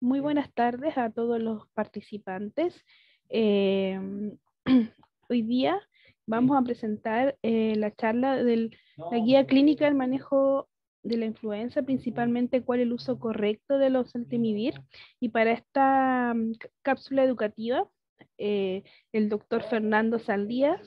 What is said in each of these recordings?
Muy buenas tardes a todos los participantes. Em, hoy día vamos a presentar eh, la charla de la guía clínica del manejo de la influenza, principalmente cuál es el uso correcto de los antimivir. Y para esta mm, cápsula educativa eh, el doctor Fernando Saldías,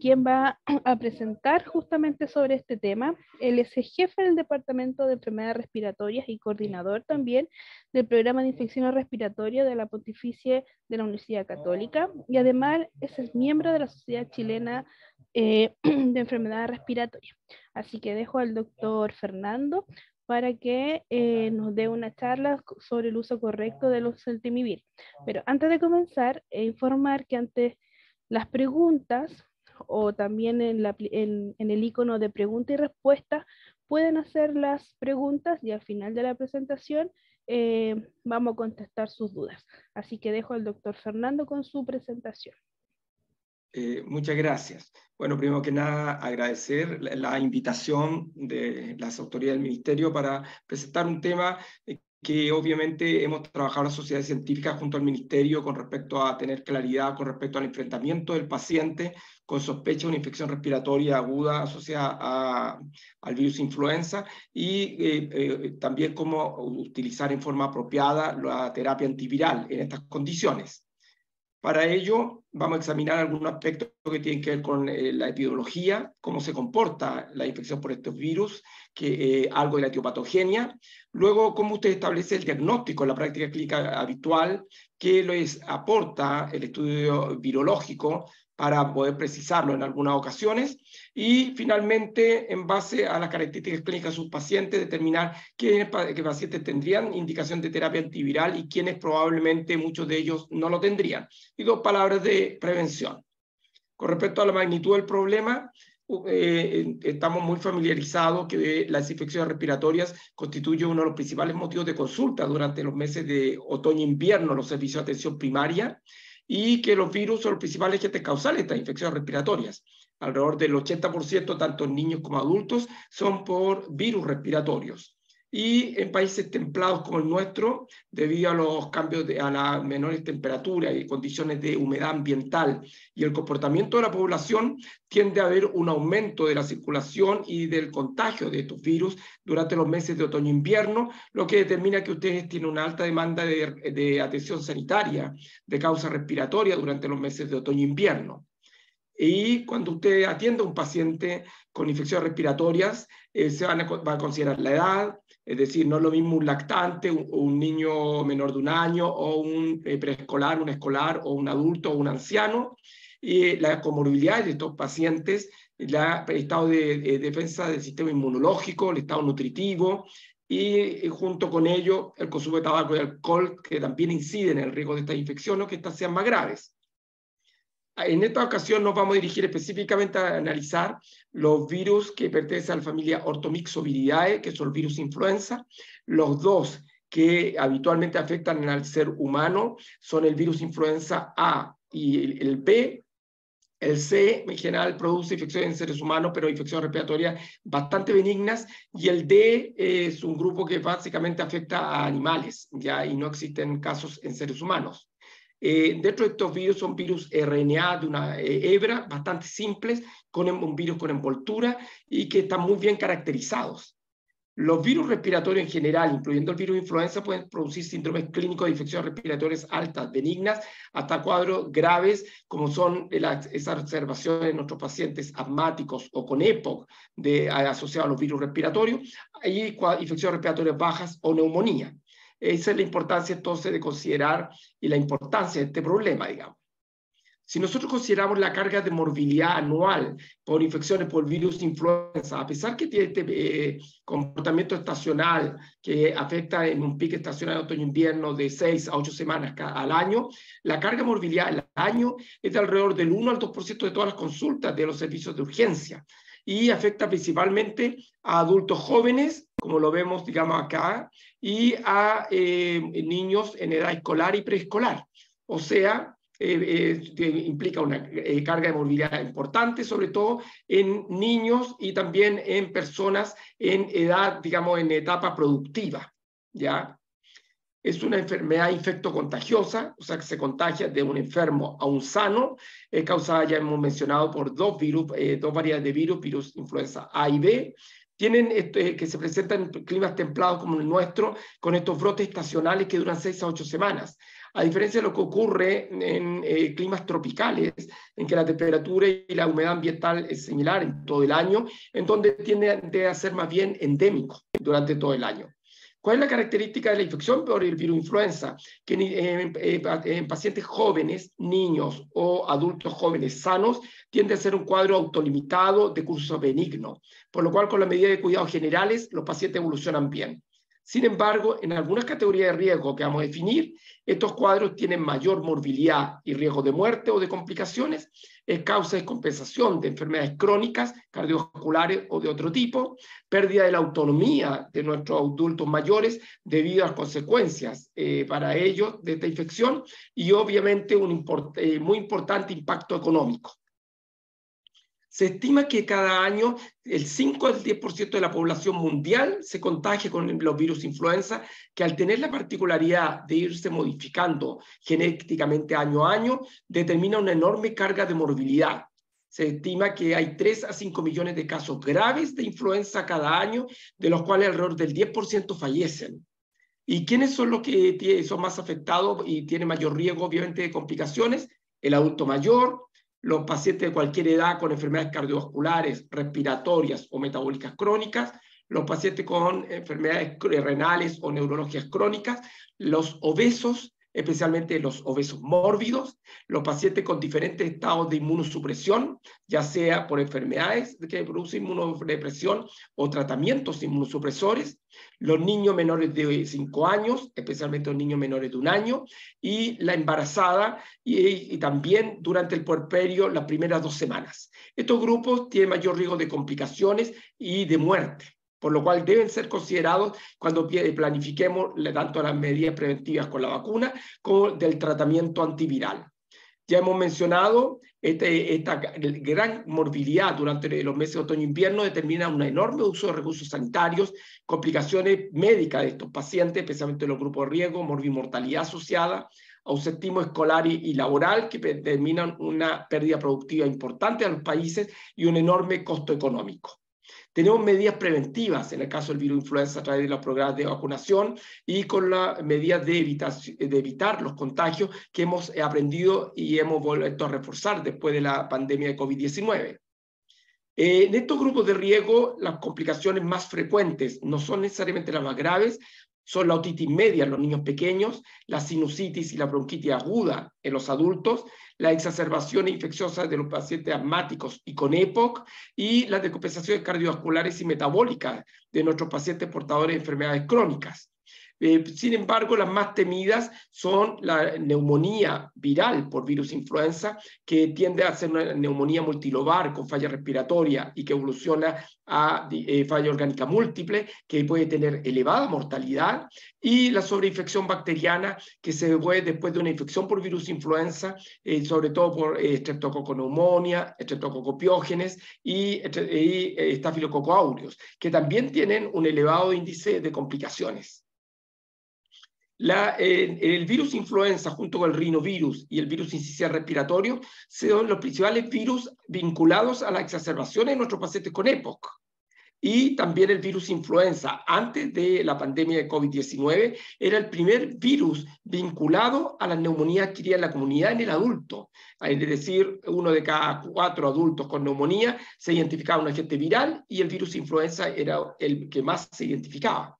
quien va a presentar justamente sobre este tema. Él es el jefe del Departamento de Enfermedades Respiratorias y coordinador también del Programa de Infecciones Respiratorias de la Pontificia de la Universidad Católica y además es el miembro de la Sociedad Chilena eh, de Enfermedades Respiratorias. Así que dejo al doctor Fernando para que eh, nos dé una charla sobre el uso correcto de los celtimivir. Pero antes de comenzar, eh, informar que ante las preguntas o también en, el icono de pregunta y respuesta, pueden hacer las preguntas y al final de la presentación eh, vamos a contestar sus dudas. Así que dejo al doctor Fernando con su presentación. Eh, muchas gracias. Bueno, primero que nada, agradecer la, invitación de las autoridades del Ministerio para presentar un tema eh, que obviamente hemos trabajado en la sociedad científica junto al Ministerio con respecto a tener claridad con respecto al enfrentamiento del paciente con sospecha de una infección respiratoria aguda asociada al virus influenza y eh, también cómo utilizar en forma apropiada la terapia antiviral en estas condiciones. Para ello, vamos a examinar algunos aspectos que tienen que ver con eh, la epidemiología, cómo se comporta la infección por estos virus, que, eh, algo de la etiopatogenia. Luego, cómo usted establece el diagnóstico en la práctica clínica habitual, qué les aporta el estudio virológico para poder precisarlo en algunas ocasiones. Y finalmente, en base a las características clínicas de sus pacientes, determinar qué pacientes tendrían indicación de terapia antiviral y quiénes probablemente muchos de ellos no lo tendrían. Y dos palabras de prevención. Con respecto a la magnitud del problema, eh, estamos muy familiarizados que las infecciones respiratorias constituyen uno de los principales motivos de consulta durante los meses de otoño-invierno los servicios de atención primaria y que los virus son los principales agentes causales de estas infecciones respiratorias. Alrededor del 80%, tanto niños como adultos, son por virus respiratorios. Y en países templados como el nuestro, debido a los cambios a las menores temperaturas y condiciones de humedad ambiental y el comportamiento de la población, tiende a haber un aumento de la circulación y del contagio de estos virus durante los meses de otoño-invierno, lo que determina que ustedes tienen una alta demanda de, atención sanitaria de causa respiratoria durante los meses de otoño-invierno. Y cuando usted atiende a un paciente con infecciones respiratorias, eh, se van a, va a considerar la edad, es decir, no es lo mismo un lactante, un, un niño menor de un año, o un eh, preescolar, un escolar, o un adulto, o un anciano, y la comorbilidad de estos pacientes, el estado de, defensa del sistema inmunológico, el estado nutritivo, y, y, junto con ello el consumo de tabaco y alcohol, que también inciden en el riesgo de estas infecciones que estas sean más graves. En esta ocasión nos vamos a dirigir específicamente a analizar los virus que pertenecen a la familia Orthomyxoviridae, que son el virus influenza. Los dos que habitualmente afectan al ser humano son el virus influenza A y el B. El C en general produce infecciones en seres humanos, pero infecciones respiratorias bastante benignas. Y el D es un grupo que básicamente afecta a animales, ya, y no existen casos en seres humanos. Eh, dentro de estos virus son virus RNA de una eh, hebra, bastante simples, con un virus con envoltura y que están muy bien caracterizados. Los virus respiratorios en general, incluyendo el virus influenza, pueden producir síndromes clínicos de infecciones respiratorias altas, benignas, hasta cuadros graves, como son las, esas observaciones en nuestros pacientes asmáticos o con EPOC de, asociados a los virus respiratorios, y infecciones respiratorias bajas o neumonía. Esa es la importancia entonces de considerar y la importancia de este problema, digamos. Si nosotros consideramos la carga de morbilidad anual por infecciones por virus influenza, a pesar que tiene este eh, comportamiento estacional que afecta en un pico estacional de otoño-invierno de 6 a 8 semanas al año, la carga de morbilidad al año es de alrededor del 1 al 2% de todas las consultas de los servicios de urgencia y afecta principalmente a adultos jóvenes, como lo vemos, digamos, acá, y a eh, niños en edad escolar y preescolar. O sea, eh, eh, implica una carga de movilidad importante, sobre todo en niños y también en personas en edad, digamos, en etapa productiva, ¿ya? Es una enfermedad infectocontagiosa, o sea que se contagia de un enfermo a un sano, es causada, ya hemos mencionado, por dos virus, eh, dos variedades de virus, virus influenza A y B, tienen este, que se presentan en climas templados como el nuestro, con estos brotes estacionales que duran seis a ocho semanas. A diferencia de lo que ocurre en eh, climas tropicales, en que la temperatura y la humedad ambiental es similar en todo el año, en donde tiende a ser más bien endémico durante todo el año. ¿Cuál es la característica de la infección por el virus influenza? Que en, en, pacientes jóvenes, niños o adultos jóvenes sanos, tiende a ser un cuadro autolimitado de curso benigno, por lo cual con la medida de cuidados generales los pacientes evolucionan bien. Sin embargo, en algunas categorías de riesgo que vamos a definir, estos cuadros tienen mayor morbilidad y riesgo de muerte o de complicaciones, es causa de compensación de enfermedades crónicas, cardiovasculares o de otro tipo, pérdida de la autonomía de nuestros adultos mayores debido a las consecuencias eh, para ellos de esta infección y obviamente un eh, muy importante impacto económico. Se estima que cada año el 5 al 10% de la población mundial se contagia con los virus influenza, que al tener la particularidad de irse modificando genéticamente año a año, determina una enorme carga de morbilidad. Se estima que hay 3 a 5 millones de casos graves de influenza cada año, de los cuales alrededor del 10% fallecen. ¿Y quiénes son los que son más afectados y tienen mayor riesgo, obviamente, de complicaciones? El adulto mayor, los pacientes de cualquier edad con enfermedades cardiovasculares, respiratorias o metabólicas crónicas, los pacientes con enfermedades renales o neurologías crónicas, los obesos, especialmente los obesos mórbidos, los pacientes con diferentes estados de inmunosupresión, ya sea por enfermedades que producen inmunodepresión o tratamientos inmunosupresores, los niños menores de 5 años, especialmente los niños menores de un año, y la embarazada, y, también durante el puerperio las primeras dos semanas. Estos grupos tienen mayor riesgo de complicaciones y de muerte por lo cual deben ser considerados cuando planifiquemos tanto las medidas preventivas con la vacuna como del tratamiento antiviral. Ya hemos mencionado, este, esta gran morbilidad durante los meses de otoño-invierno e determina un enorme uso de recursos sanitarios, complicaciones médicas de estos pacientes, especialmente los grupos de riesgo, morbimortalidad asociada, ausentismo escolar y, laboral, que determinan una pérdida productiva importante a los países y un enorme costo económico. Tenemos medidas preventivas en el caso del virus influenza a través de los programas de vacunación y con las medidas de evitar, los contagios que hemos aprendido y hemos vuelto a reforzar después de la pandemia de COVID-19. En estos grupos de riesgo, las complicaciones más frecuentes no son necesariamente las más graves, son la otitis media en los niños pequeños, la sinusitis y la bronquitis aguda en los adultos, la exacerbación infecciosa de los pacientes asmáticos y con EPOC y las decompensaciones cardiovasculares y metabólicas de nuestros pacientes portadores de enfermedades crónicas. Eh, sin embargo, las más temidas son la neumonía viral por virus influenza, que tiende a ser una neumonía multilobar con falla respiratoria y que evoluciona a eh, falla orgánica múltiple, que puede tener elevada mortalidad, y la sobreinfección bacteriana, que se ve después de una infección por virus influenza, eh, sobre todo por eh, neumonía, estreptococopiógenes y, y estafilococo aureus, que también tienen un elevado índice de complicaciones. La, el virus influenza junto con el rinovirus y el virus incisional respiratorio son los principales virus vinculados a la exacerbación de nuestros pacientes con EPOC. Y también el virus influenza, antes de la pandemia de COVID-19, era el primer virus vinculado a la neumonía adquirida en la comunidad en el adulto. Es decir, uno de cada cuatro adultos con neumonía se identificaba un agente viral y el virus influenza era el que más se identificaba.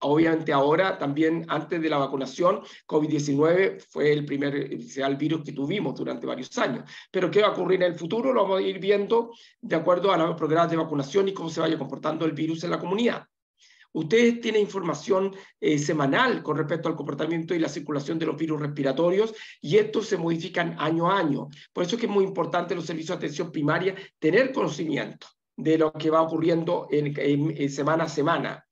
Obviamente ahora también antes de la vacunación, COVID-19 fue el primer el virus que tuvimos durante varios años. Pero qué va a ocurrir en el futuro lo vamos a ir viendo de acuerdo a los programas de vacunación y cómo se vaya comportando el virus en la comunidad. Ustedes tienen información eh, semanal con respecto al comportamiento y la circulación de los virus respiratorios y estos se modifican año a año. Por eso es que es muy importante los servicios de atención primaria tener conocimiento de lo que va ocurriendo en semana a semana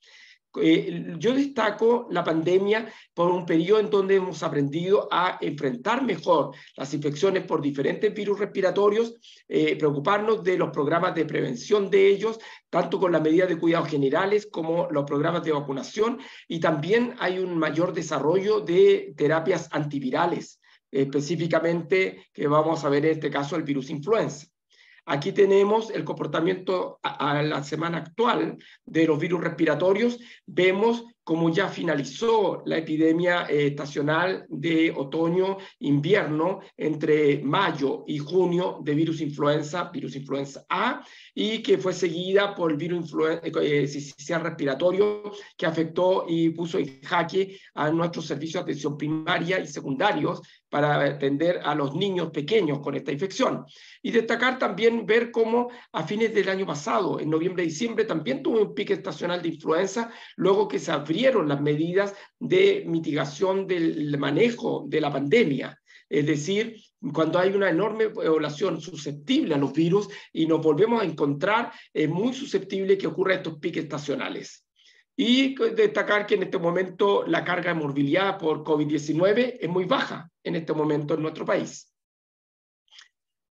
Eh, yo destaco la pandemia por un periodo en donde hemos aprendido a enfrentar mejor las infecciones por diferentes virus respiratorios, eh, preocuparnos de los programas de prevención de ellos, tanto con las medidas de cuidados generales como los programas de vacunación, y también hay un mayor desarrollo de terapias antivirales, específicamente que vamos a ver en este caso el virus influenza. Aquí tenemos el comportamiento a, la semana actual de los virus respiratorios. Vemos como ya finalizó la epidemia eh, estacional de otoño-invierno entre mayo y junio de virus influenza, virus influenza A, y que fue seguida por el virus influenza eh, respiratorio que afectó y puso en jaque a nuestros servicios de atención primaria y secundarios para atender a los niños pequeños con esta infección. Y destacar también ver cómo a fines del año pasado, en noviembre y diciembre, también tuvo un pique estacional de influenza, luego que se abrieron las medidas de mitigación del manejo de la pandemia. Es decir, cuando hay una enorme población susceptible a los virus y nos volvemos a encontrar, es muy susceptible que ocurra estos piques estacionales. Y destacar que en este momento la carga de morbilidad por COVID-19 es muy baja en este momento en nuestro país.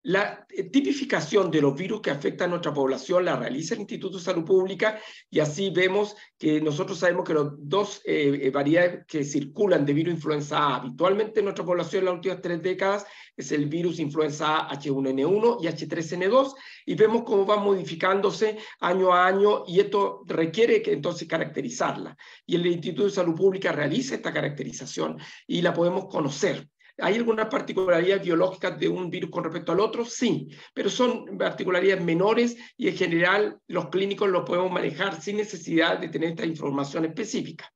La eh, tipificación de los virus que afectan a nuestra población la realiza el Instituto de Salud Pública y así vemos que nosotros sabemos que las dos eh, eh, variedades que circulan de virus influenza A habitualmente en nuestra población en las últimas tres décadas es el virus influenza A H1N1 y H3N2 y vemos cómo va modificándose año a año y esto requiere que entonces caracterizarla. Y el Instituto de Salud Pública realiza esta caracterización y la podemos conocer. ¿Hay algunas particularidades biológicas de un virus con respecto al otro? Sí, pero son particularidades menores y en general los clínicos los podemos manejar sin necesidad de tener esta información específica.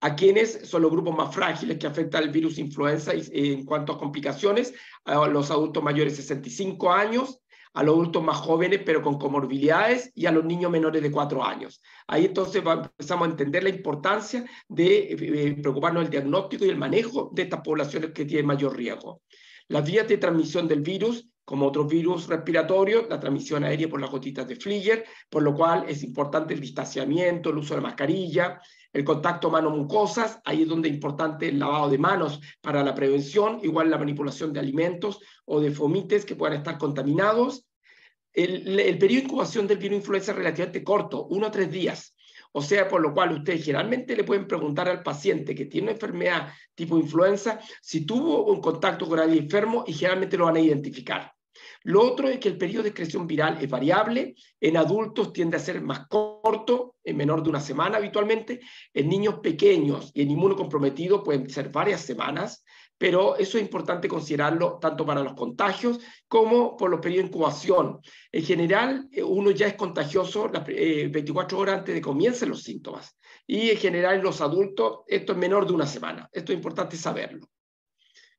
¿A quiénes son los grupos más frágiles que afecta el virus influenza en cuanto a complicaciones? A los adultos mayores de 65 años, a los adultos más jóvenes pero con comorbilidades y a los niños menores de 4 años. Ahí entonces empezamos a entender la importancia de eh, preocuparnos del diagnóstico y el manejo de estas poblaciones que tienen mayor riesgo. Las vías de transmisión del virus, como otros virus respiratorios, la transmisión aérea por las gotitas de Flieger, por lo cual es importante el distanciamiento, el uso de mascarilla, el contacto mano-mucosas, ahí es donde es importante el lavado de manos para la prevención, igual la manipulación de alimentos o de fomites que puedan estar contaminados. El, el periodo de incubación del virus influenza es relativamente corto, uno a tres días. O sea, por lo cual ustedes generalmente le pueden preguntar al paciente que tiene una enfermedad tipo influenza si tuvo un contacto con alguien enfermo y generalmente lo van a identificar. Lo otro es que el periodo de excreción viral es variable. En adultos tiende a ser más corto, en menor de una semana habitualmente. En niños pequeños y en inmunocomprometidos pueden ser varias semanas, pero eso es importante considerarlo tanto para los contagios como por los periodos de incubación. En general, eh, uno ya es contagioso las 24 eh, horas antes de comiencen los síntomas. Y en general en los adultos esto es menor de una semana. Esto es importante saberlo.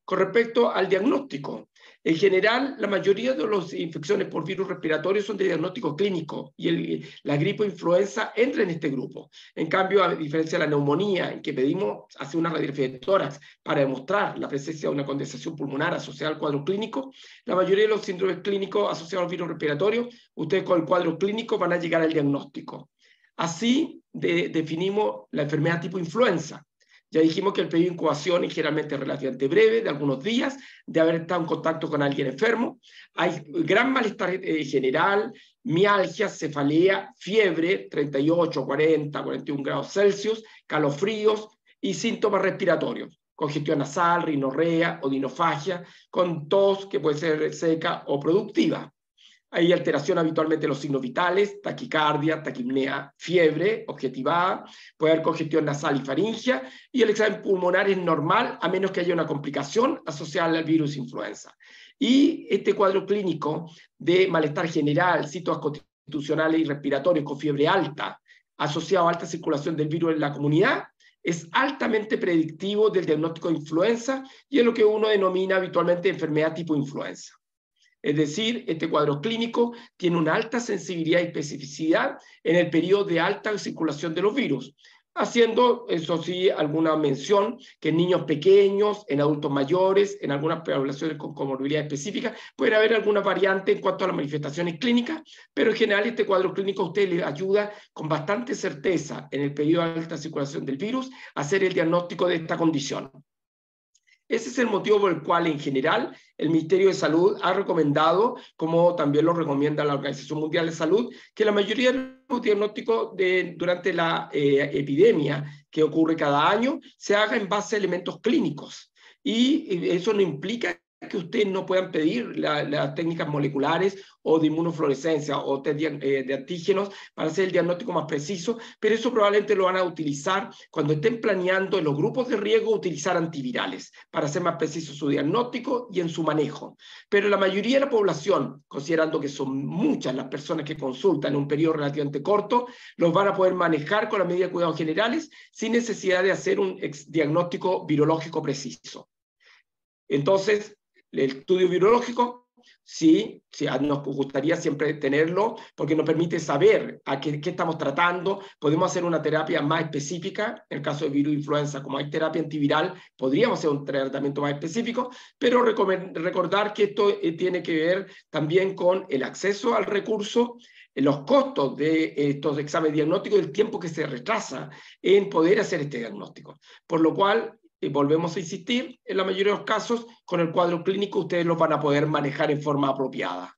Con respecto al diagnóstico, en general, la mayoría de las infecciones por virus respiratorios son de diagnóstico clínico y la gripe influenza entra en este grupo. En cambio, a diferencia de la neumonía, en que pedimos hacer una radiografía de tórax para demostrar la presencia de una condensación pulmonar asociada al cuadro clínico, la mayoría de los síndromes clínicos asociados al virus respiratorio, ustedes con el cuadro clínico van a llegar al diagnóstico. Así definimos la enfermedad tipo influenza. Ya dijimos que el periodo de incubación es generalmente relativamente breve, de algunos días, de haber estado en contacto con alguien enfermo. Hay gran malestar eh, general, mialgia, cefalea, fiebre, 38, 40, 41 grados Celsius, calofríos y síntomas respiratorios, congestión nasal, rinorrea, odinofagia, con tos que puede ser seca o productiva. Hay alteración habitualmente de los signos vitales, taquicardia, taquipnea, fiebre objetivada, puede haber congestión nasal y faringia, y el examen pulmonar es normal a menos que haya una complicación asociada al virus influenza. Y este cuadro clínico de malestar general, síntomas constitucionales y respiratorios con fiebre alta, asociado a alta circulación del virus en la comunidad, es altamente predictivo del diagnóstico de influenza y es lo que uno denomina habitualmente enfermedad tipo influenza. Es decir, este cuadro clínico tiene una alta sensibilidad y especificidad en el periodo de alta circulación de los virus. haciendo, eso sí, alguna mención que en niños pequeños, en adultos mayores, en algunas poblaciones con comorbilidad específica, puede haber alguna variante en cuanto a las manifestaciones clínicas, pero en general este cuadro clínico a usted le ayuda con bastante certeza en el periodo de alta circulación del virus a hacer el diagnóstico de esta condición. Ese es el motivo por el cual, en general, el Ministerio de Salud ha recomendado, como también lo recomienda la Organización Mundial de Salud, que la mayoría de los diagnósticos de, durante la eh, epidemia que ocurre cada año se haga en base a elementos clínicos. Y eso no implica que ustedes no puedan pedir las técnicas moleculares o de inmunofluorescencia o eh, de, antígenos para hacer el diagnóstico más preciso, pero eso probablemente lo van a utilizar cuando estén planeando en los grupos de riesgo utilizar antivirales para hacer más preciso su diagnóstico y en su manejo. Pero la mayoría de la población, considerando que son muchas las personas que consultan en un periodo relativamente corto, los van a poder manejar con las medidas de cuidados generales sin necesidad de hacer un diagnóstico virológico preciso. Entonces, el estudio virológico, sí, sí, nos gustaría siempre tenerlo porque nos permite saber a qué, estamos tratando. Podemos hacer una terapia más específica. En el caso de virus influenza, como hay terapia antiviral, podríamos hacer un tratamiento más específico, pero recordar que esto eh, tiene que ver también con el acceso al recurso, los costos de estos exámenes diagnósticos y el tiempo que se retrasa en poder hacer este diagnóstico. Por lo cual, y volvemos a insistir, en la mayoría de los casos, con el cuadro clínico ustedes lo van a poder manejar en forma apropiada.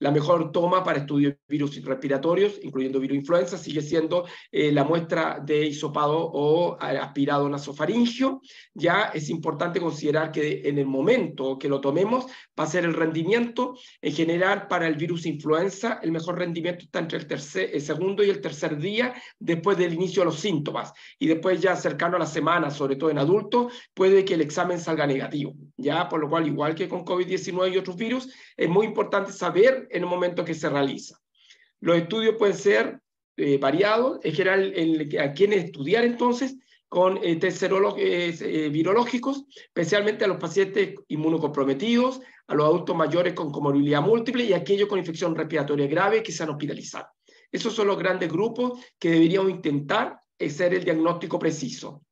La mejor toma para estudios de virus respiratorios, incluyendo virus influenza, sigue siendo eh, la muestra de hisopado o aspirado nasofaringio. Ya es importante considerar que en el momento que lo tomemos va a ser el rendimiento. En general, para el virus influenza, el mejor rendimiento está entre el, el segundo y el tercer día después del inicio de los síntomas. Y después ya cercano a la semana, sobre todo en adultos, puede que el examen salga negativo. Ya, por lo cual, igual que con COVID-19 y otros virus, es muy importante saber en el momento que se realiza. Los estudios pueden ser eh, variados, en general a quienes estudiar entonces con eh, test eh, virológicos, especialmente a los pacientes inmunocomprometidos, a los adultos mayores con comorbilidad múltiple y aquellos con infección respiratoria grave que sean hospitalizados. Esos son los grandes grupos que deberíamos intentar hacer el diagnóstico preciso.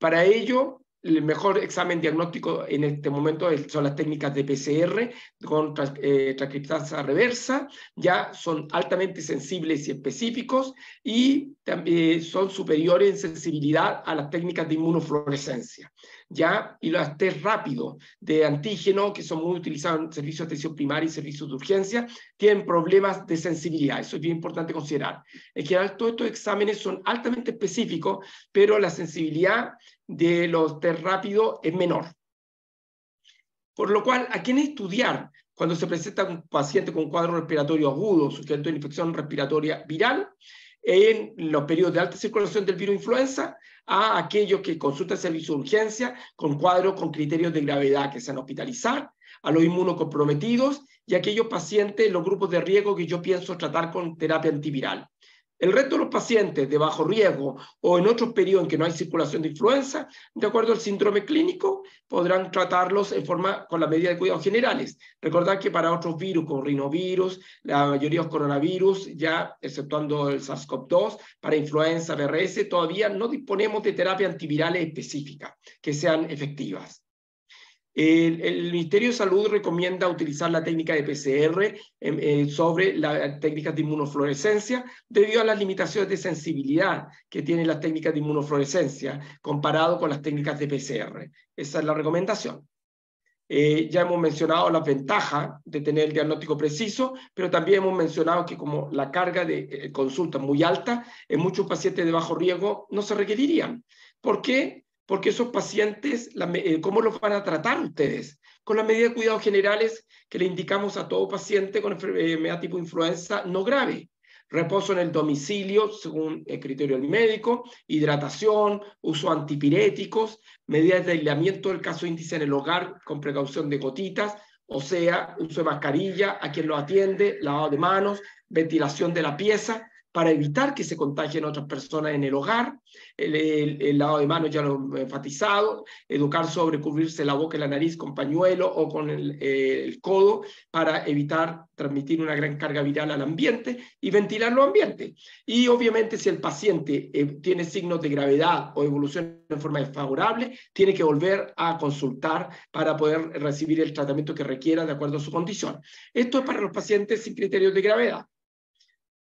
Para ello, el mejor examen diagnóstico en este momento son las técnicas de PCR con eh, transcriptasa reversa, ya son altamente sensibles y específicos y también son superiores en sensibilidad a las técnicas de inmunofluorescencia. ¿Ya? Y los test rápidos de antígeno, que son muy utilizados en servicios de atención primaria y servicios de urgencia, tienen problemas de sensibilidad. Eso es bien importante considerar. En general, todos estos exámenes son altamente específicos, pero la sensibilidad de los test rápidos es menor. Por lo cual, ¿a quién estudiar cuando se presenta un paciente con cuadro respiratorio agudo, sujeto a infección respiratoria viral? En los periodos de alta circulación del virus influenza a aquellos que consultan servicio de urgencia con cuadros con criterios de gravedad que sean hospitalizar, a los inmunocomprometidos y a aquellos pacientes, los grupos de riesgo que yo pienso tratar con terapia antiviral. El resto de los pacientes de bajo riesgo o en otros periodos en que no hay circulación de influenza, de acuerdo al síndrome clínico, podrán tratarlos con la medida de cuidados generales. Recordad que para otros virus, como rinovirus, la mayoría de los coronavirus, ya exceptuando el SARS-CoV-2, para influenza, BRS, todavía no disponemos de terapias antivirales específicas que sean efectivas. El, Ministerio de Salud recomienda utilizar la técnica de PCR em, eh, sobre las técnicas de inmunofluorescencia debido a las limitaciones de sensibilidad que tienen las técnicas de inmunofluorescencia comparado con las técnicas de PCR. Esa es la recomendación. Eh, ya hemos mencionado las ventajas de tener el diagnóstico preciso, pero también hemos mencionado que como la carga de eh, consulta es muy alta, en muchos pacientes de bajo riesgo no se requerirían. ¿Por qué? Porque esos pacientes, eh, ¿cómo los van a tratar ustedes? Con las medidas de cuidados generales que le indicamos a todo paciente con enfermedad tipo influenza no grave. Reposo en el domicilio según el criterio del médico, hidratación, uso antipiréticos, medidas de aislamiento del caso índice en el hogar con precaución de gotitas, o sea, uso de mascarilla a quien lo atiende, lavado de manos, ventilación de la pieza, para evitar que se contagien otras personas en el hogar. El, lavado de manos ya lo he enfatizado, educar sobre cubrirse la boca y la nariz con pañuelo o con el, el codo para evitar transmitir una gran carga viral al ambiente y ventilar los ambientes. Y obviamente si el paciente eh, tiene signos de gravedad o evolución en forma desfavorable, tiene que volver a consultar para poder recibir el tratamiento que requiera de acuerdo a su condición. Esto es para los pacientes sin criterios de gravedad.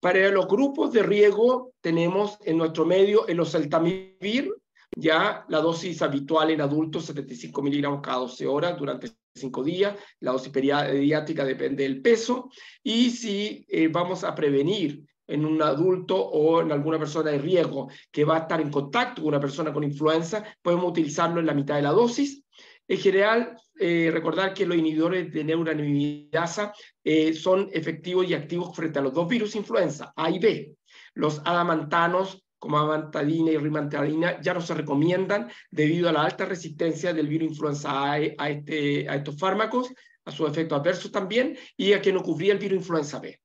Para los grupos de riesgo tenemos en nuestro medio el oseltamivir, ya la dosis habitual en adultos 75 miligramos cada 12 horas durante cinco días, la dosis pediátrica depende del peso, y si eh, vamos a prevenir en un adulto o en alguna persona de riesgo que va a estar en contacto con una persona con influenza, podemos utilizarlo en la mitad de la dosis. En general, eh, recordar que los inhibidores de neuraminidasa eh, son efectivos y activos frente a los dos virus influenza, A y B. Los adamantanos como amantadina y rimantadina ya no se recomiendan debido a la alta resistencia del virus influenza A, a, este, a estos fármacos, a sus efectos adversos también, y a que no cubría el virus influenza B.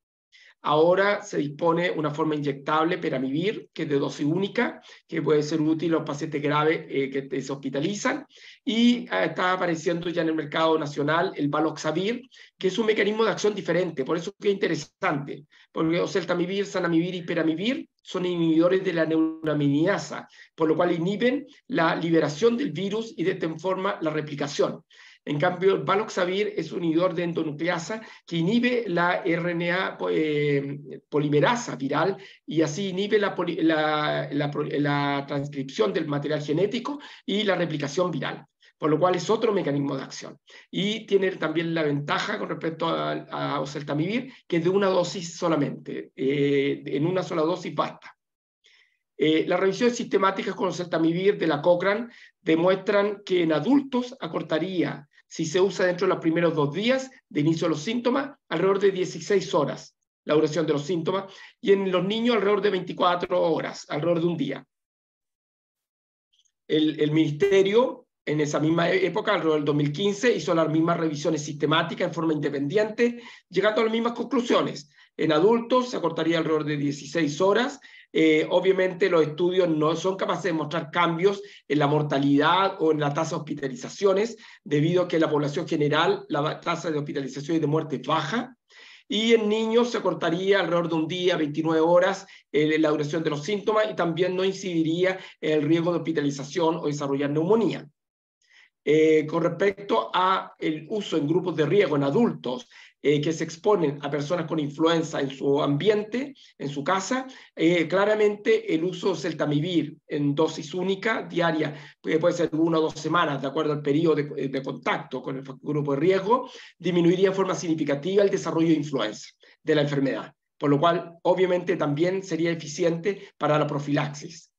Ahora se dispone una forma inyectable, peramivir, que es de dosis única, que puede ser útil a los pacientes graves eh, que se hospitalizan. Y eh, está apareciendo ya en el mercado nacional el Baloxavir, que es un mecanismo de acción diferente. Por eso es interesante, porque oseltamivir, sanamivir y peramivir son inhibidores de la neuraminidasa, por lo cual inhiben la liberación del virus y de esta forma la replicación. En cambio, el es un inhibidor de endonucleasa que inhibe la RNA eh, polimerasa viral y así inhibe la, la, transcripción del material genético y la replicación viral por lo cual es otro mecanismo de acción. Y tiene también la ventaja con respecto a, a oseltamivir, que es de una dosis solamente, eh, en una sola dosis basta. Eh, las revisiones sistemáticas con oseltamivir de la Cochrane demuestran que en adultos acortaría si se usa dentro de los primeros dos días de inicio de los síntomas, alrededor de 16 horas la duración de los síntomas, y en los niños alrededor de 24 horas, alrededor de un día. El, Ministerio, en esa misma época, alrededor del 2015, hizo las mismas revisiones sistemáticas en forma independiente, llegando a las mismas conclusiones. En adultos se acortaría alrededor de 16 horas eh, obviamente los estudios no son capaces de mostrar cambios en la mortalidad o en la tasa de hospitalizaciones, debido a que en la población general la tasa de hospitalización y de muerte es baja. Y en niños se cortaría alrededor de un día, 29 horas, eh, la duración de los síntomas y también no incidiría en el riesgo de hospitalización o desarrollar neumonía. Eh, con respecto a el uso en grupos de riesgo en adultos, eh, que se exponen a personas con influenza en su ambiente, en su casa, eh, claramente el uso de celtamivir en dosis única diaria, puede ser una o dos semanas, de acuerdo al periodo de, de contacto con el grupo de riesgo, disminuiría en forma significativa el desarrollo de influenza de la enfermedad, por lo cual obviamente también sería eficiente para la profilaxis.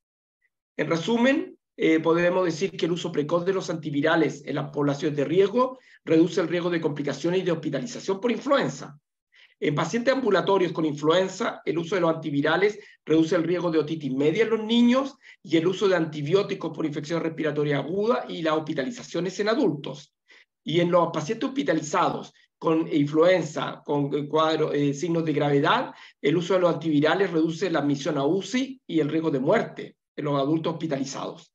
En resumen, eh, podemos decir que el uso precoz de los antivirales en las poblaciones de riesgo reduce el riesgo de complicaciones y de hospitalización por influenza. En pacientes ambulatorios con influenza, el uso de los antivirales reduce el riesgo de otitis media en los niños y el uso de antibióticos por infección respiratoria aguda y las hospitalizaciones en adultos. Y en los pacientes hospitalizados con influenza, con cuadro, eh, signos de gravedad, el uso de los antivirales reduce la admisión a UCI y el riesgo de muerte en los adultos hospitalizados.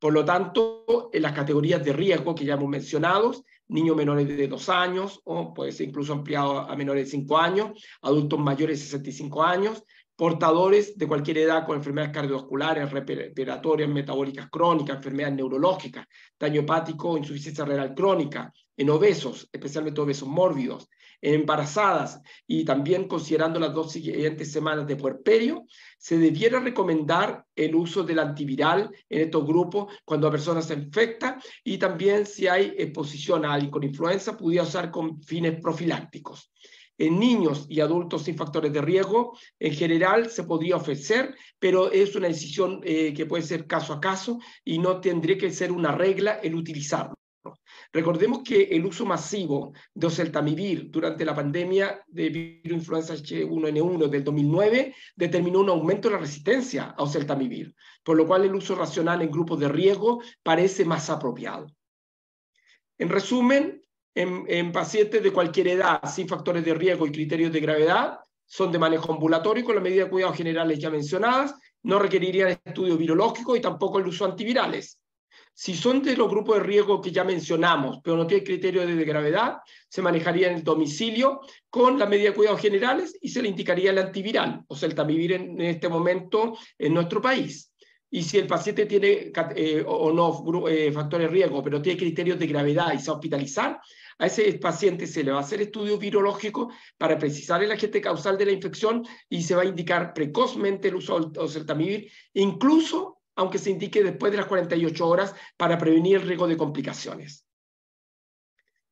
Por lo tanto, en las categorías de riesgo que ya hemos mencionado, niños menores de 2 años, o puede ser incluso ampliado a menores de 5 años, adultos mayores de 65 años, portadores de cualquier edad con enfermedades cardiovasculares, respiratorias, metabólicas crónicas, enfermedades neurológicas, daño hepático, insuficiencia renal crónica, en obesos, especialmente obesos mórbidos, embarazadas y también considerando las dos siguientes semanas de puerperio, se debiera recomendar el uso del antiviral en estos grupos cuando la persona se infecta y también si hay exposición a alguien con influenza, pudiera usar con fines profilácticos. En niños y adultos sin factores de riesgo, en general se podría ofrecer, pero es una decisión eh, que puede ser caso a caso y no tendría que ser una regla el utilizarlo. Recordemos que el uso masivo de oseltamivir durante la pandemia de virus influenza H1N1 del 2009 determinó un aumento de la resistencia a oseltamivir, por lo cual el uso racional en grupos de riesgo parece más apropiado. En resumen, en, en pacientes de cualquier edad sin factores de riesgo y criterios de gravedad, son de manejo ambulatorio con las medidas de cuidados generales ya mencionadas, no requerirían estudios virológicos y tampoco el uso antivirales. Si son de los grupos de riesgo que ya mencionamos, pero no tienen criterio de gravedad, se manejaría en el domicilio con la medida de cuidados generales y se le indicaría el antiviral, o sea, el tamivir en este momento en nuestro país. Y si el paciente tiene eh, o no eh, factores de riesgo, pero tiene criterios de gravedad y se va a hospitalizar, a ese paciente se le va a hacer estudio virológico para precisar el agente causal de la infección y se va a indicar precozmente el uso del oseltamivir, incluso aunque se indique después de las 48 horas para prevenir el riesgo de complicaciones.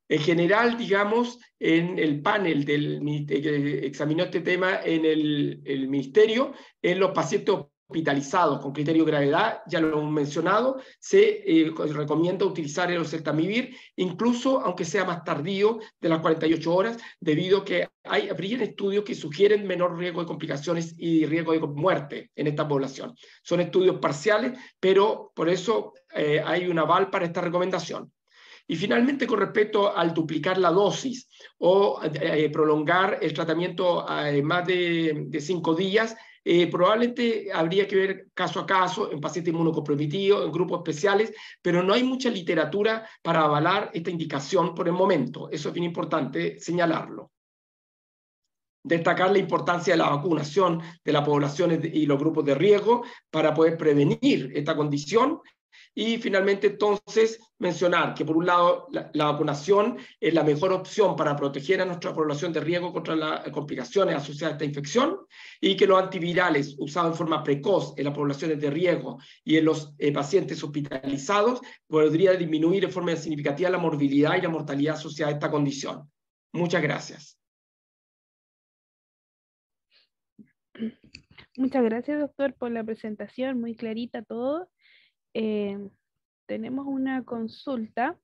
En general, digamos, en el panel del, que examinó este tema en el, el ministerio, en los pacientes hospitalizados con criterio de gravedad, ya lo hemos mencionado, se eh, recomienda utilizar el oseltamivir, incluso aunque sea más tardío de las 48 horas, debido a que hay, estudios que sugieren menor riesgo de complicaciones y riesgo de muerte en esta población. Son estudios parciales, pero por eso eh, hay un aval para esta recomendación. Y finalmente, con respecto al duplicar la dosis o eh, prolongar el tratamiento a más de, de cinco días, eh, probablemente habría que ver caso a caso en pacientes inmunocomprometidos, en grupos especiales, pero no hay mucha literatura para avalar esta indicación por el momento. Eso es bien importante señalarlo. Destacar la importancia de la vacunación de las poblaciones y los grupos de riesgo para poder prevenir esta condición y finalmente, entonces, mencionar que por un lado la, vacunación es la mejor opción para proteger a nuestra población de riesgo contra las complicaciones asociadas a esta infección y que los antivirales usados en forma precoz en las poblaciones de riesgo y en los eh, pacientes hospitalizados podría disminuir de forma significativa la morbilidad y la mortalidad asociada a esta condición. Muchas gracias. Muchas gracias, doctor, por la presentación, muy clarita todo. Eh, tenemos una consulta.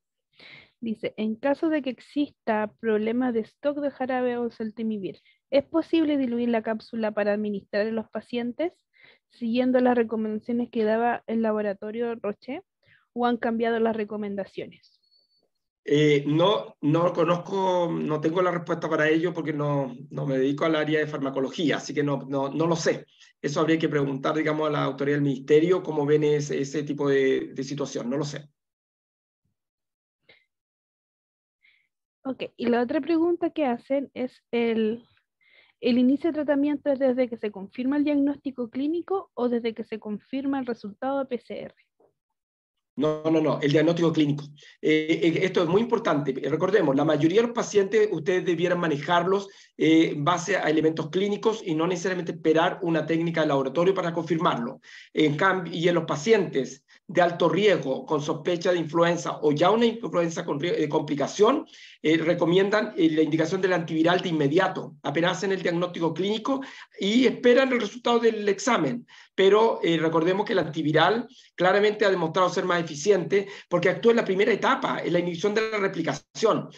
Dice, en caso de que exista problema de stock de jarabe o saltimivir, ¿es posible diluir la cápsula para administrar a los pacientes siguiendo las recomendaciones que daba el laboratorio Roche o han cambiado las recomendaciones? Eh, no, no conozco, no tengo la respuesta para ello porque no, no me dedico al área de farmacología, así que no, no, no, lo sé. Eso habría que preguntar, digamos, a la autoridad del ministerio cómo ven ese, ese tipo de, de, situación, no lo sé. Ok, y la otra pregunta que hacen es el, el inicio de tratamiento es desde que se confirma el diagnóstico clínico o desde que se confirma el resultado de PCR. No, no, no, el diagnóstico clínico. Eh, eh, esto es muy importante. Recordemos, la mayoría de los pacientes ustedes debieran manejarlos eh, en base a elementos clínicos y no necesariamente esperar una técnica de laboratorio para confirmarlo. En cambio, y en los pacientes de alto riesgo con sospecha de influenza o ya una influenza con complicación, recomiendan la indicación del antiviral de inmediato, apenas en el diagnóstico clínico y esperan el resultado del examen. Pero recordemos que el antiviral claramente ha demostrado ser más eficiente porque actúa en la primera etapa, en la inhibición de la replicación.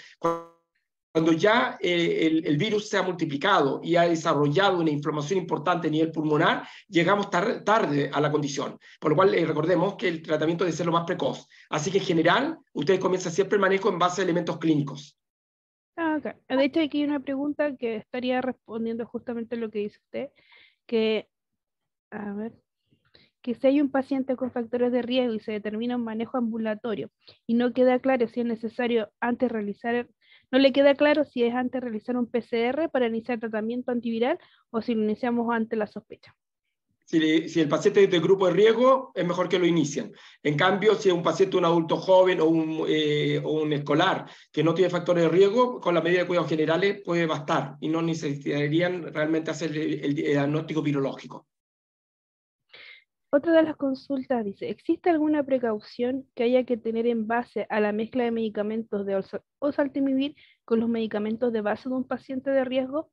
Ya eh, el, virus se ha multiplicado y ha desarrollado una inflamación importante a nivel pulmonar, llegamos tarde a la condición. Por lo cual, eh, recordemos que el tratamiento debe ser lo más precoz. Así que en general, ustedes comienzan siempre el manejo en base a elementos clínicos. Ah, De hecho, aquí hay una pregunta que estaría respondiendo justamente lo que dice usted, que, a ver, que si hay un paciente con factores de riesgo y se determina un manejo ambulatorio y no queda claro si es necesario antes realizar, no le queda claro si es antes realizar un PCR para iniciar tratamiento antiviral o si lo iniciamos ante la sospecha. Si, si, el paciente es de grupo de riesgo, es mejor que lo inicien. En cambio, si es un paciente, un adulto joven o un, eh, o un escolar que no tiene factores de riesgo, con la medida de cuidados generales puede bastar y no necesitarían realmente hacer el diagnóstico virológico. Otra de las consultas dice, ¿existe alguna precaución que haya que tener en base a la mezcla de medicamentos de oseltamivir con los medicamentos de base de un paciente de riesgo?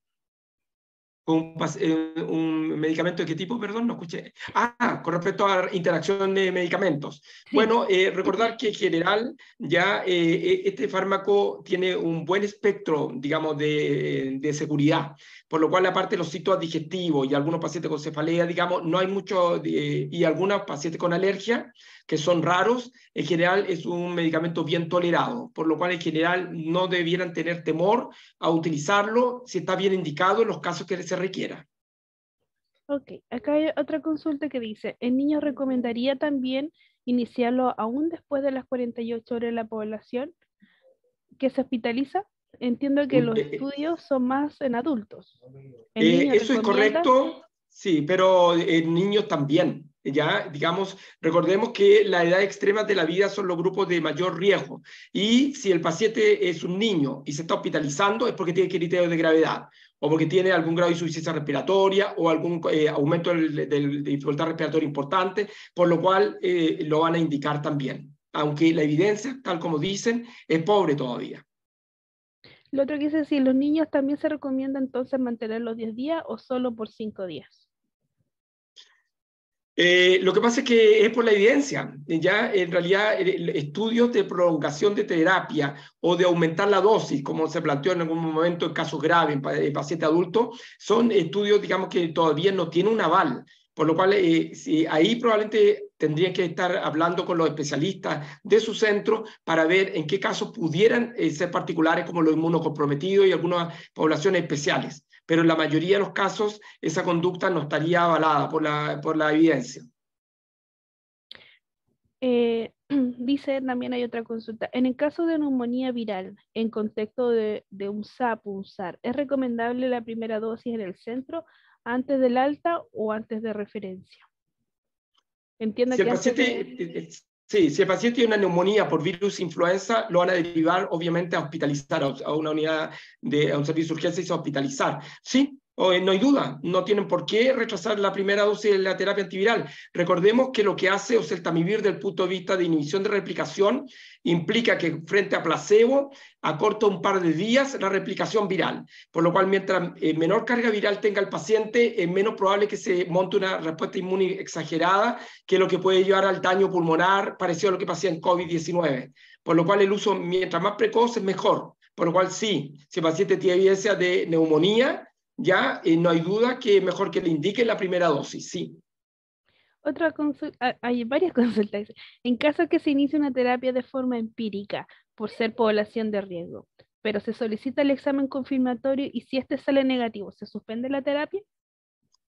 Un, eh, un, medicamento de qué tipo, perdón, no escuché. Ah, con respecto a interacción de medicamentos. Bueno, eh, recordar que en general ya eh, este fármaco tiene un buen espectro, digamos, de, de, seguridad, por lo cual aparte de los síntomas digestivos y algunos pacientes con cefalea, digamos, no hay mucho, y algunos pacientes con alergia, que son raros, en general es un medicamento bien tolerado, por lo cual en general no debieran tener temor a utilizarlo si está bien indicado en los casos que se requiera. Ok, acá hay otra consulta que dice, ¿el niño recomendaría también iniciarlo aún después de las 48 horas de la población que se hospitaliza? Entiendo que los estudios son más en adultos. Eh, eso es correcto, sí, pero en niños también. Ya, digamos, recordemos que la edad extrema de la vida son los grupos de mayor riesgo. Y si el paciente es un niño y se está hospitalizando es porque tiene criterios de gravedad o porque tiene algún grado de insuficiencia respiratoria o algún eh, aumento de dificultad respiratoria importante, por lo cual eh, lo van a indicar también, aunque la evidencia, tal como dicen, es pobre todavía. Lo otro que dice, si los niños también se recomienda entonces mantener los 10 días o solo por 5 días. Eh, lo que pasa es que es por la evidencia. Ya en realidad estudios de prolongación de terapia o de aumentar la dosis, como se planteó en algún momento en casos graves en pacientes adultos, son estudios, digamos, que todavía no tienen un aval. Por lo cual, eh, ahí probablemente tendrían que estar hablando con los especialistas de su centro para ver en qué casos pudieran eh, ser particulares como los inmunocomprometidos y algunas poblaciones especiales pero en la mayoría de los casos esa conducta no estaría avalada por la, por la evidencia. Eh, dice también hay otra consulta. En el caso de neumonía viral, en contexto de, de un SAP, un SAR, ¿es recomendable la primera dosis en el centro antes del alta o antes de referencia? Entiendo que paciente, Sí, si el paciente tiene una neumonía por virus influenza, lo van a derivar obviamente a hospitalizar a una unidad de un servicio de urgencia y a hospitalizar. Sí, eh, no hay duda, no tienen por qué retrasar la primera dosis de la terapia antiviral. Recordemos que lo que hace oseltamivir del punto de vista de inhibición de replicación implica que frente a placebo acorta un par de días la replicación viral, por lo cual mientras eh, menor carga viral tenga el paciente, es menos probable que se monte una respuesta inmune exagerada, que lo que puede llevar al daño pulmonar, parecido a lo que pasó en COVID-19. Por lo cual el uso, mientras más precoz, es mejor. Por lo cual sí, si el paciente tiene evidencia de neumonía, ya eh, no hay duda que mejor que le indique la primera dosis, sí. Otra consulta, hay varias consultas. En caso que se inicie una terapia de forma empírica por ser población de riesgo, pero se solicita el examen confirmatorio y si este sale negativo, ¿se suspende la terapia?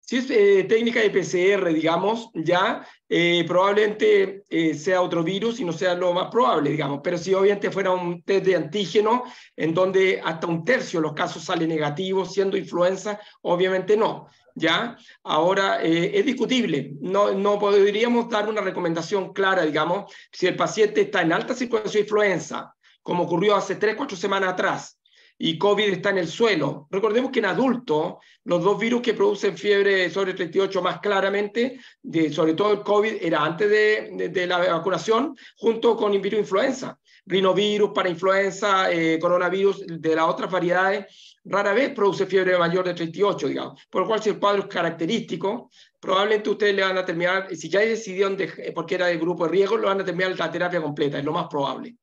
Si es eh, técnica de PCR, digamos, ya eh, probablemente eh, sea otro virus y no sea lo más probable, digamos. Pero si obviamente fuera un test de antígeno, en donde hasta un tercio de los casos sale negativo, siendo influenza, obviamente no. ¿ya? Ahora, es discutible. No, no podríamos dar una recomendación clara, digamos, si el paciente está en alta circulación de influenza, como ocurrió hace tres, cuatro semanas atrás, y COVID está en el suelo. Recordemos que en adultos, los dos virus que producen fiebre sobre 38 más claramente, de, sobre todo el COVID, era antes de, de, la vacunación, junto con el virus influenza. Rinovirus para influenza, eh, coronavirus de las otras variedades, rara vez produce fiebre mayor de 38, digamos. Por lo cual, si el cuadro es característico, probablemente ustedes le van a terminar, si ya decidieron de, porque era de grupo de riesgo, lo van a terminar la terapia completa, es lo más probable.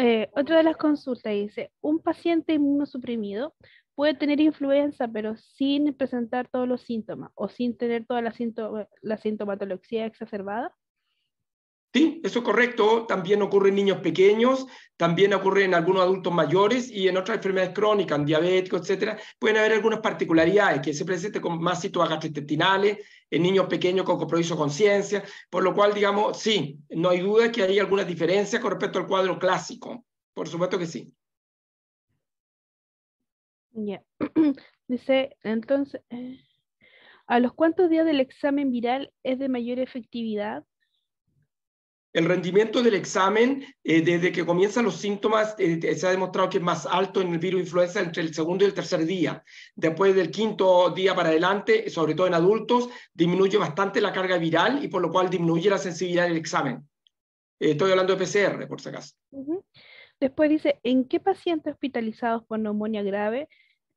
Eh, otra de las consultas dice, un paciente inmunosuprimido puede tener influenza, pero sin presentar todos los síntomas o sin tener toda la, la sintomatología exacerbada. Sí, eso es correcto. También ocurre en niños pequeños, también ocurre en algunos adultos mayores y en otras enfermedades crónicas, en diabéticos, etcétera. Pueden haber algunas particularidades que se presenten con más síntomas gastrointestinales, en niños pequeños con compromiso de conciencia, por lo cual, digamos, sí, no hay duda que hay algunas diferencias con respecto al cuadro clásico. Por supuesto que sí. Ya. Dice, entonces, eh, ¿a los cuántos días del examen viral es de mayor efectividad? El rendimiento del examen, eh, desde que comienzan los síntomas, eh, se ha demostrado que es más alto en el virus influenza entre el segundo y el tercer día. Después del quinto día para adelante, sobre todo en adultos, disminuye bastante la carga viral y por lo cual disminuye la sensibilidad del examen. Eh, estoy hablando de PCR, por si acaso. Después dice, ¿en qué pacientes hospitalizados por neumonía grave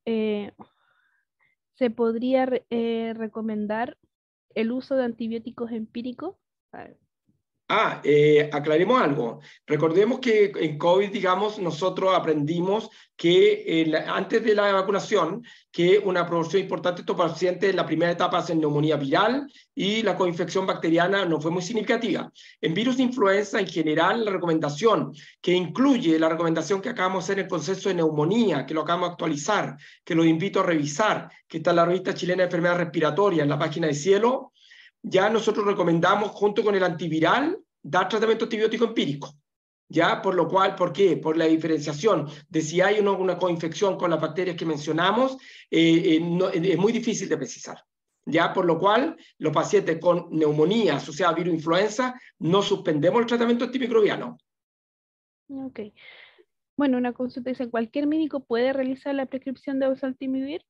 se podría recomendar el uso de antibióticos empíricos? Ah, eh, aclaremos algo. Recordemos que en COVID, digamos, nosotros aprendimos que antes de la vacunación, que una proporción importante de estos pacientes en la primera etapa hacen neumonía viral y la coinfección bacteriana no fue muy significativa. En virus de influenza, en general, la recomendación que incluye la recomendación que acabamos de hacer en el proceso de neumonía, que lo acabamos de actualizar, que lo invito a revisar, que está en la revista chilena de enfermedades respiratorias, en la página de cielo, ya nosotros recomendamos junto con el antiviral dar tratamiento antibiótico empírico. ¿Ya? Por lo cual, ¿por qué? Por la diferenciación de si hay una, una coinfección con las bacterias que mencionamos, eh, eh, es muy difícil de precisar. ¿Ya? Por lo cual, los pacientes con neumonía asociada a virus influenza, no suspendemos el tratamiento antimicrobiano. Ok. Bueno, una consulta dice, ¿cualquier médico puede realizar la prescripción de oseltimivir?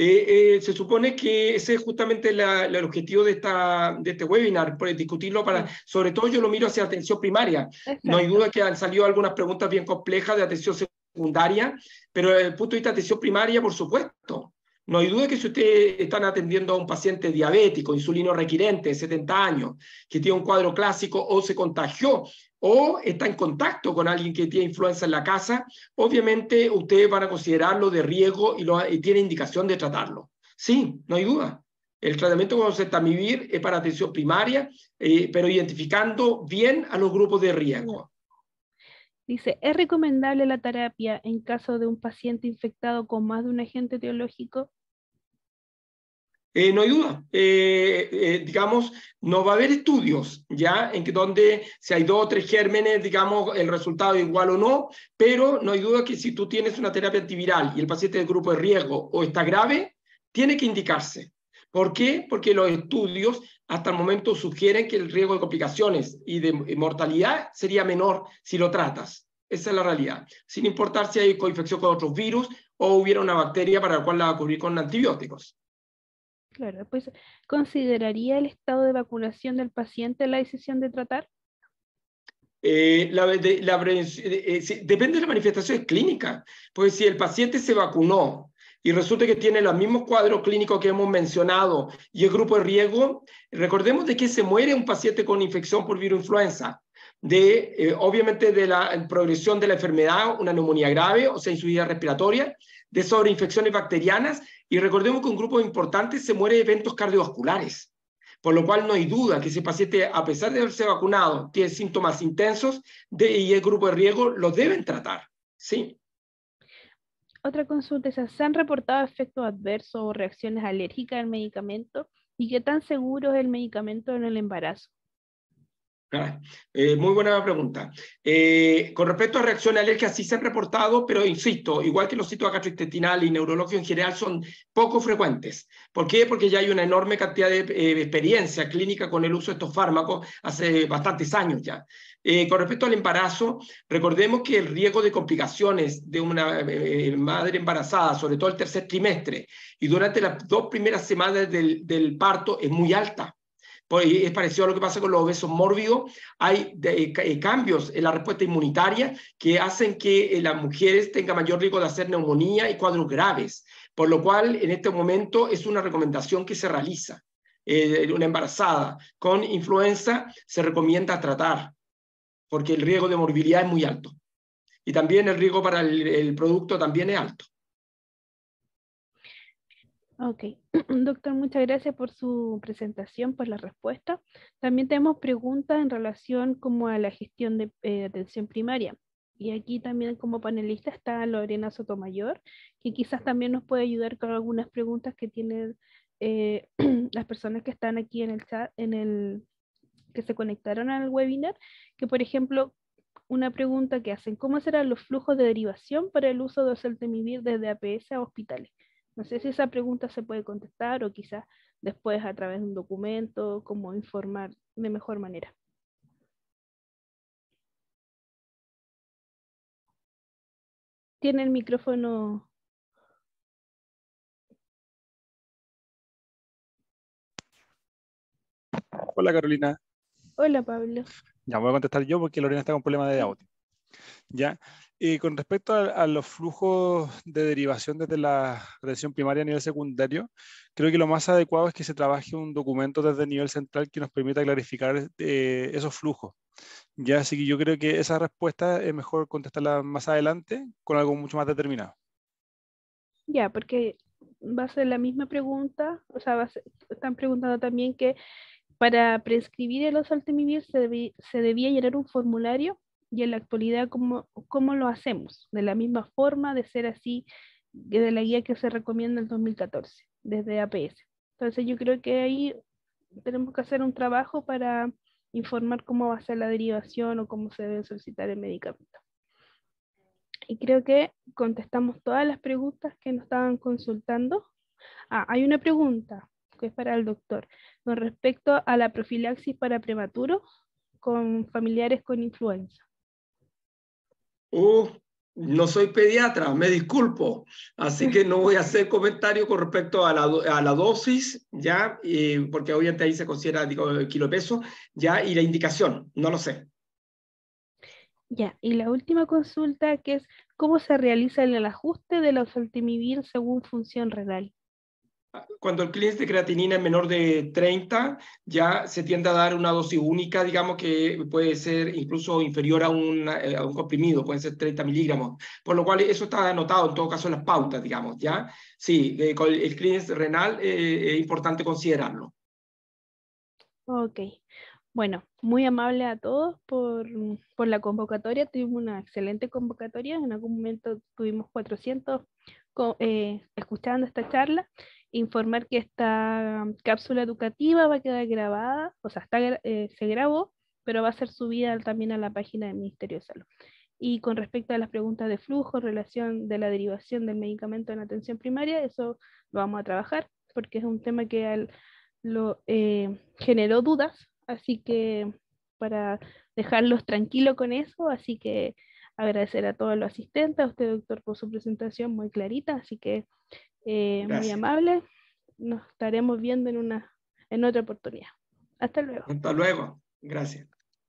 Eh, eh, se supone que ese es justamente el objetivo de, esta, de este webinar, pues, discutirlo para, sobre todo yo lo miro hacia atención primaria. No hay duda que han salido algunas preguntas bien complejas de atención secundaria, pero desde el punto de vista de atención primaria, por supuesto. No hay duda que si ustedes están atendiendo a un paciente diabético, insulino requirente, de 70 años, que tiene un cuadro clásico o se contagió o está en contacto con alguien que tiene influenza en la casa, obviamente ustedes van a considerarlo de riesgo y, lo, tiene indicación de tratarlo. Sí, no hay duda. El tratamiento con cetamivir es para atención primaria, eh, pero identificando bien a los grupos de riesgo. Dice, ¿es recomendable la terapia en caso de un paciente infectado con más de un agente teológico? Eh, no hay duda. Eh, eh, digamos, no va a haber estudios, ¿ya? En que donde si hay dos o tres gérmenes, digamos, el resultado es igual o no, pero no hay duda que si tú tienes una terapia antiviral y el paciente del grupo de riesgo o está grave, tiene que indicarse. ¿Por qué? Porque los estudios hasta el momento sugieren que el riesgo de complicaciones y de mortalidad sería menor si lo tratas. Esa es la realidad. Sin importar si hay coinfección con otros virus o hubiera una bacteria para la cual la va a cubrir con antibióticos. Claro, pues ¿consideraría el estado de vacunación del paciente la decisión de tratar? Eh, la, eh, eh, depende de la manifestación clínica. Pues si el paciente se vacunó y resulta que tiene los mismos cuadros clínicos que hemos mencionado y el grupo de riesgo, recordemos de que se muere un paciente con infección por virus influenza, de obviamente de la progresión de la enfermedad, una neumonía grave, o sea, insuficiencia respiratoria, de sobreinfecciones bacterianas y recordemos que un grupo importante se muere de eventos cardiovasculares, por lo cual no hay duda que ese paciente, a pesar de haberse vacunado, tiene síntomas intensos de, y el grupo de riesgo lo deben tratar. Sí. Otra consulta es, ¿se han reportado efectos adversos o reacciones alérgicas al medicamento? ¿Y qué tan seguro es el medicamento en el embarazo? Eh, muy buena pregunta. Eh, con respecto a reacciones alérgicas, sí se han reportado, pero insisto, igual que los sitios gastrointestinales y neurológicos en general, son poco frecuentes. ¿Por qué? Porque ya hay una enorme cantidad de eh, experiencia clínica con el uso de estos fármacos hace bastantes años ya. con respecto al embarazo, recordemos que el riesgo de complicaciones de una madre embarazada, sobre todo el tercer trimestre, y durante las dos primeras semanas del, del parto, es muy alta. Pues, es parecido a lo que pasa con los obesos mórbidos. Hay eh, eh, cambios en la respuesta inmunitaria que hacen que eh, las mujeres tengan mayor riesgo de hacer neumonía y cuadros graves, por lo cual en este momento es una recomendación que se realiza. una embarazada con influenza se recomienda tratar porque el riesgo de morbilidad es muy alto. Y también el riesgo para el producto también es alto. Ok, doctor, muchas gracias por su presentación, por la respuesta. También tenemos preguntas en relación como a la gestión de eh, atención primaria. Y aquí también como panelista está Lorena Sotomayor, que quizás también nos puede ayudar con algunas preguntas que tienen eh, las personas que están aquí en el chat, en el que se conectaron al webinar, que por ejemplo, una pregunta que hacen, ¿cómo serán los flujos de derivación para el uso de oseltamivir desde APS a hospitales? No sé si esa pregunta se puede contestar o quizás después a través de un documento, cómo informar de mejor manera. Tiene el micrófono. Hola Carolina. Hola Pablo. Ya voy a contestar yo porque Lorena está con problema de audio. Ya. Y con respecto a, los flujos de derivación desde la atención primaria a nivel secundario, creo que lo más adecuado es que se trabaje un documento desde el nivel central que nos permita clarificar eh, esos flujos. Ya, así que yo creo que esa respuesta es mejor contestarla más adelante con algo mucho más determinado. Ya, porque va a ser la misma pregunta, o sea, están preguntando también que para prescribir el oseltamivir se, se debía llenar un formulario y en la actualidad ¿cómo, cómo lo hacemos, de la misma forma, de ser así, de la guía que se recomienda en 2014, desde APS. Entonces yo creo que ahí tenemos que hacer un trabajo para informar cómo va a ser la derivación o cómo se debe solicitar el medicamento. Y creo que contestamos todas las preguntas que nos estaban consultando. Ah, hay una pregunta que es para el doctor, con respecto a la profilaxis para prematuros con familiares con influenza. Uh, no soy pediatra, me disculpo, así que no voy a hacer comentario con respecto a la, a la dosis, ya, porque obviamente ahí se considera digo, el kilo de peso, ya, y la indicación, no lo sé. Ya, y la última consulta que es cómo se realiza el ajuste de la oseltamivir según función renal cuando el clearance de creatinina es menor de 30, ya se tiende a dar una dosis única, digamos que puede ser incluso inferior a un, eh, a un comprimido, puede ser 30 miligramos, por lo cual eso está anotado en todo caso en las pautas, digamos, ¿ya? Sí, eh, el clearance renal eh, es importante considerarlo. Ok. Bueno, muy amable a todos por, por, la convocatoria. Tuvimos una excelente convocatoria. En algún momento tuvimos 400 escuchando esta charla informar que esta cápsula educativa va a quedar grabada, o sea, está, eh, se grabó, pero va a ser subida también a la página del Ministerio de Salud. Y con respecto a las preguntas de flujo, relación de la derivación del medicamento en atención primaria, eso lo vamos a trabajar, porque es un tema que lo eh, generó dudas, así que para dejarlos tranquilos con eso, así que agradecer a todos los asistentes, a usted doctor por su presentación muy clarita, así que eh, muy amable. Nos estaremos viendo en, una, en otra oportunidad. Hasta luego. Hasta luego. Gracias.